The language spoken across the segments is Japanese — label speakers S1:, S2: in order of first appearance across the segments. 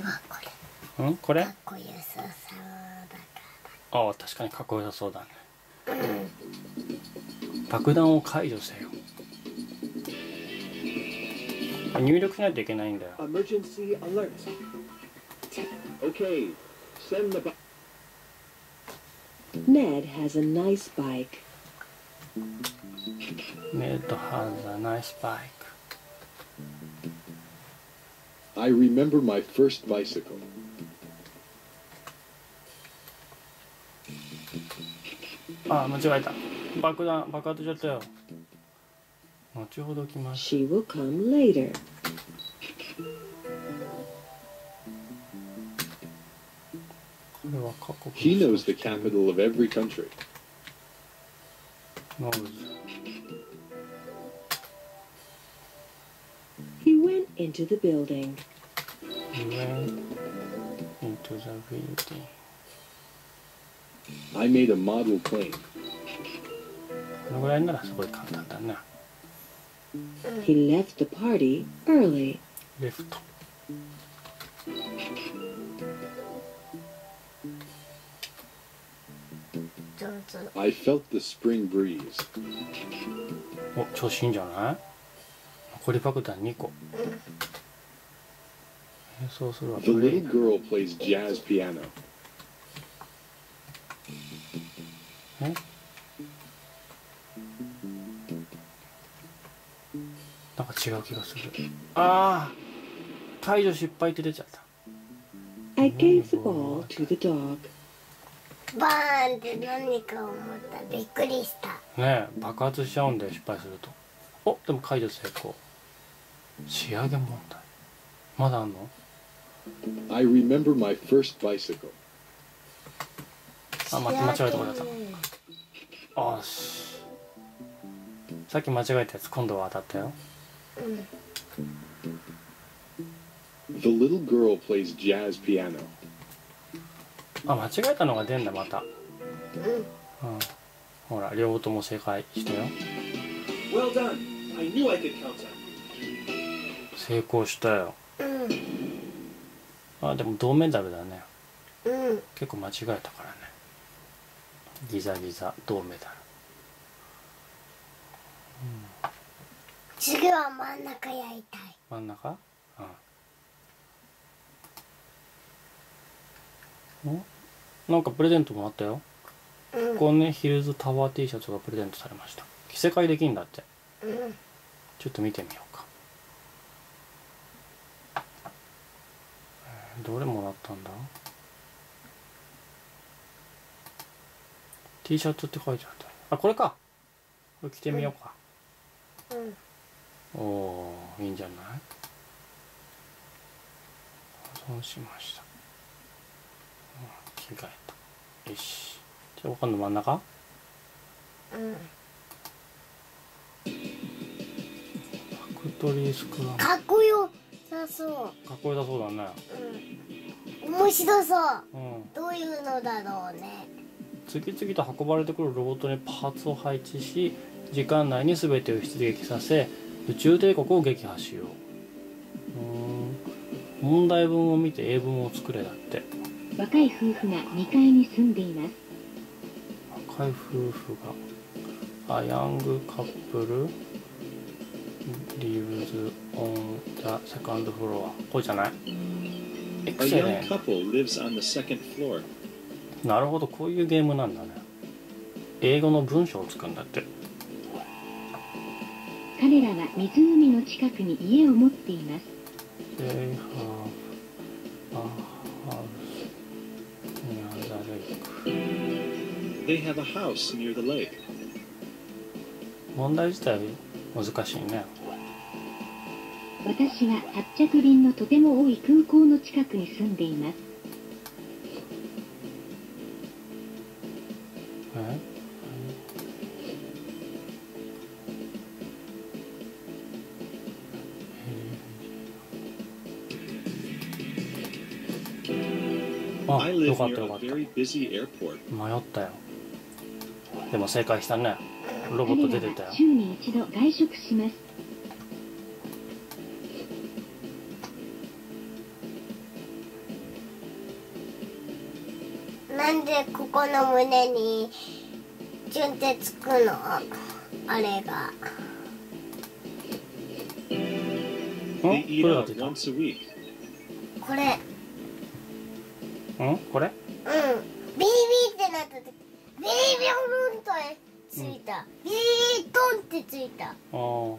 S1: 私はこれ。
S2: うん？これ？
S1: かっこよさそうだか
S2: ああ確かにかっこよさそうだね。爆弾を解除せよ。入力しないといけないんだよ。
S3: Emergency alert. Okay, send the.
S4: Ned has a nice bike.
S2: ネットハザナイスバイ
S5: I remember my first bicycle.
S2: クああ間違えた爆弾爆発しちゃったよ後ほど来ます
S4: She will come later.
S2: これは過去
S5: He knows the capital of every country.
S2: ノーズ
S4: He went into the building.
S2: Went into the building
S5: I made a model plane.
S2: このぐらいならすごい簡単だね
S4: He left the party early.
S2: レフト
S1: 上手
S5: I felt the spring breeze.
S2: お調子いいんじゃない残り爆弾2個演奏するわ。
S5: The
S2: プレ
S5: little
S2: イ
S5: girl plays jazz piano.
S2: え？なんか違う気がする。ああ解除失敗って出ちゃった。
S4: I gave the ball to the dog.
S1: バーンって何か思った。びっくりした。
S2: ねえ爆発しちゃうんで失敗すると。おでも解除成功。仕上げ問題。まだあんの？
S5: I remember my first bicycle.
S2: あ間間違えたとこだったあーしさっき間違えたやつ今度は当たったよ
S5: The little girl plays jazz piano.
S2: あ間違えたのが出んだまたうんほら両方とも正解してよ
S3: Well done. I knew I could count on you.
S2: 成功したよ
S1: うん
S2: あでも銅メダルだね。
S1: うん。
S2: 結構間違えたからね。ギザギザ銅メダル。
S1: 次は真ん中やりたい。
S2: 真ん中？うん。んなんかプレゼントもあったよ。
S1: うん。
S2: ここねヒルズタワー T シャツがプレゼントされました。着せ替えできんだって。
S1: うん。
S2: ちょっと見てみようかえーどれもらったんだ？T シャツって書いてあったあこれか。これ着てみようか、
S1: うん。
S2: おおーいいんじゃない？保存しました、うん、着替えた。よし。じゃあ今度真ん中？
S1: うん。
S2: ファクトリースクラン
S1: かっこよさそ
S2: かっこよさそうだね。
S1: ううん。面白そう。
S2: うん。
S1: どういうのだろうね。
S2: 次々と運ばれてくるロボットにパーツを配置し時間内に全てを出撃させ宇宙帝国を撃破しよう。うーん。問題文を見て英文を作れだって。
S6: 若い夫婦が2階に住んでいます。
S2: 若い夫婦が。あヤングカップル？リーブズオンザセカンドフロアこれじゃない
S7: A
S2: セ
S7: young couple lives on the second floor.
S2: なるほどこういうゲームなんだね英語の文章を作るんだって
S6: 彼らは湖の近くに家を持っています
S2: They have a house near the lake.
S7: They have a house near the lake.
S2: 問題自体難しいね。
S6: 私は発着便のとても多い空港の近くに住んでいます
S2: えあ、よかったよかっ.た。迷ったよ。でも正解したね。ロボット出てたよ。
S6: 週に一度外食します
S1: なんでここの胸にチュンってつくの？あれが。
S2: これが
S7: out
S2: 出た
S7: ？once a week.
S1: これ。
S2: ん？これ？
S1: うん。ビリビリってなった時ビリビリンとついた、ビリビリトンってついた。
S2: ああ。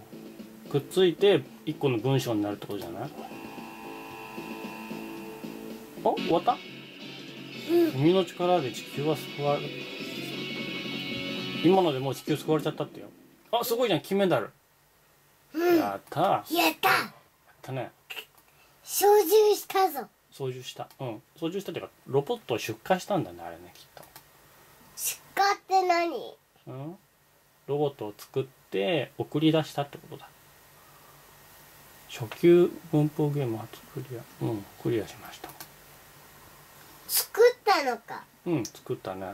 S2: くっついて一個の文章になるってことじゃない？お終わった？海の力で地球は救われ今のでもう地球救われちゃったってよ。あすごいじゃん。金メダル、やった。やっ
S1: やった
S2: たね。
S1: 操縦したぞ。
S2: 操縦した。うん。操縦したっていうかロボットを出荷したんだねあれねきっ
S1: 出荷って何？
S2: とうん。ロボットを作って送り出したってことだ。初級文法ゲーム初クリア。うんクリアしました。
S1: 作ったのか。
S2: うん作ったね。